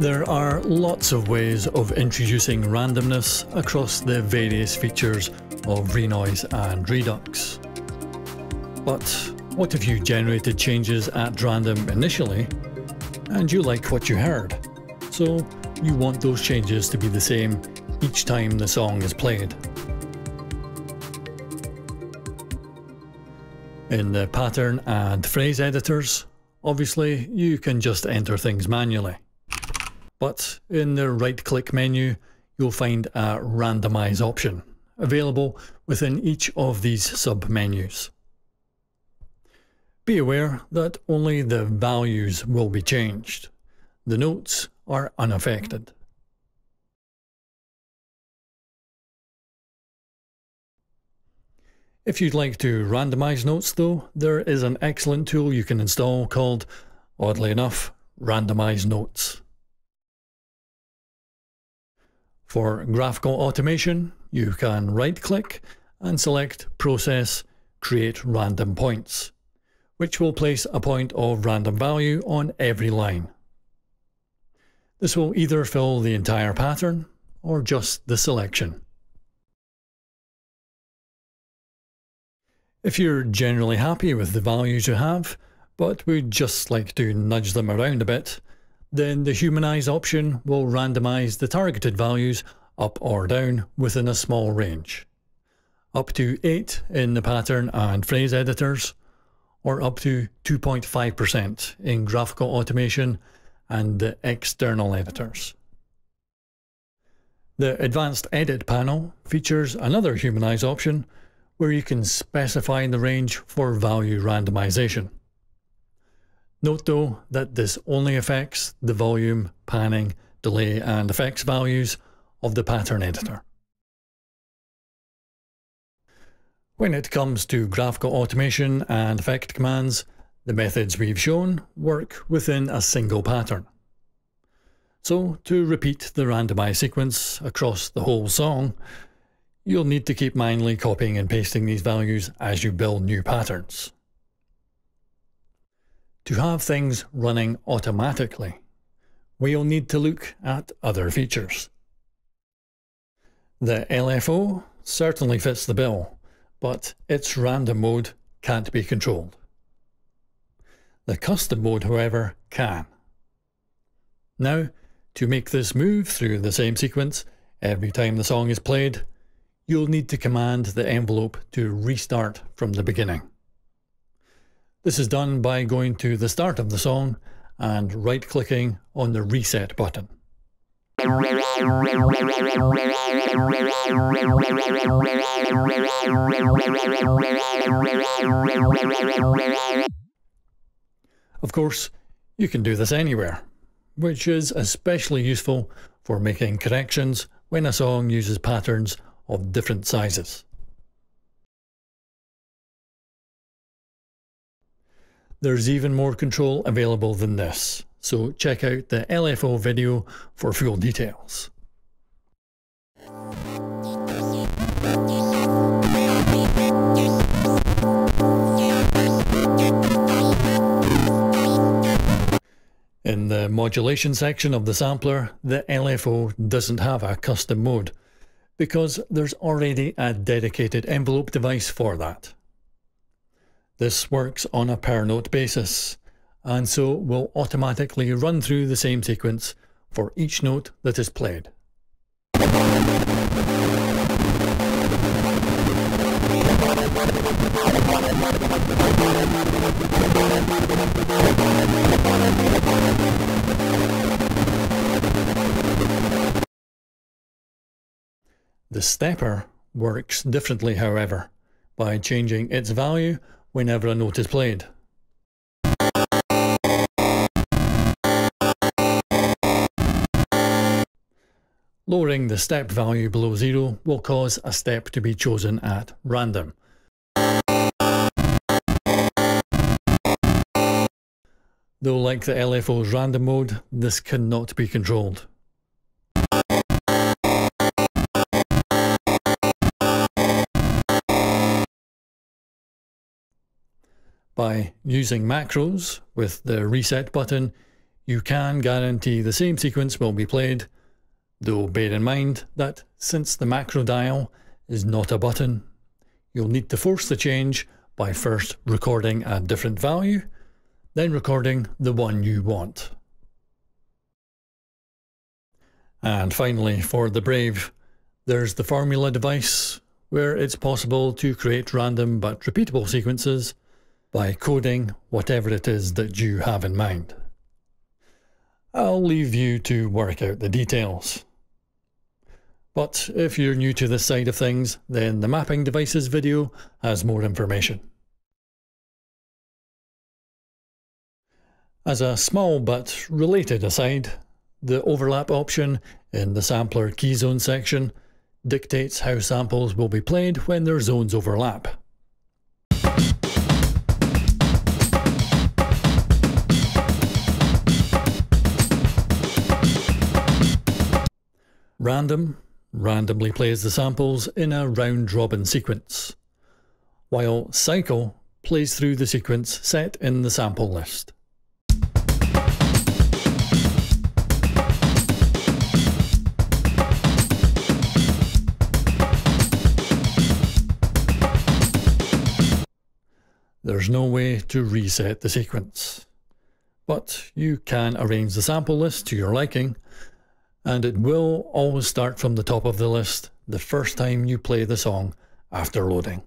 There are lots of ways of introducing randomness across the various features of Renoise and Redux. But what if you generated changes at random initially and you like what you heard? So you want those changes to be the same each time the song is played. In the pattern and phrase editors, obviously you can just enter things manually. But in the right click menu, you'll find a randomize option available within each of these sub menus. Be aware that only the values will be changed. The notes are unaffected. If you'd like to randomize notes though, there is an excellent tool you can install called, oddly enough, Randomize Notes. For graphical automation, you can right click and select Process Create Random Points, which will place a point of random value on every line. This will either fill the entire pattern or just the selection. If you're generally happy with the values you have, but would just like to nudge them around a bit, then the Humanize option will randomize the targeted values up or down within a small range. Up to 8 in the pattern and phrase editors, or up to 2.5% in graphical automation and the external editors. The Advanced Edit panel features another Humanize option where you can specify the range for value randomization. Note though that this only affects the volume, panning, delay and effects values of the pattern editor. When it comes to graphical automation and effect commands, the methods we've shown work within a single pattern. So to repeat the randomized sequence across the whole song, you'll need to keep manually copying and pasting these values as you build new patterns to have things running automatically, we'll need to look at other features. The LFO certainly fits the bill, but its random mode can't be controlled. The custom mode, however, can. Now, to make this move through the same sequence every time the song is played, you'll need to command the envelope to restart from the beginning. This is done by going to the start of the song and right clicking on the reset button. Of course, you can do this anywhere, which is especially useful for making corrections when a song uses patterns of different sizes. There's even more control available than this, so check out the LFO video for full details. In the modulation section of the sampler, the LFO doesn't have a custom mode, because there's already a dedicated envelope device for that. This works on a per note basis, and so will automatically run through the same sequence for each note that is played. The stepper works differently however, by changing its value whenever a note is played. Lowering the step value below zero will cause a step to be chosen at random. Though like the LFO's random mode, this cannot be controlled. By using macros with the reset button, you can guarantee the same sequence will be played, though bear in mind that since the macro dial is not a button, you'll need to force the change by first recording a different value, then recording the one you want. And finally, for the brave, there's the formula device, where it's possible to create random but repeatable sequences by coding whatever it is that you have in mind. I'll leave you to work out the details. But if you're new to this side of things, then the mapping devices video has more information. As a small but related aside, the overlap option in the sampler key zone section dictates how samples will be played when their zones overlap. Random randomly plays the samples in a round-robin sequence, while Cycle plays through the sequence set in the sample list. There's no way to reset the sequence, but you can arrange the sample list to your liking and it will always start from the top of the list the first time you play the song after loading.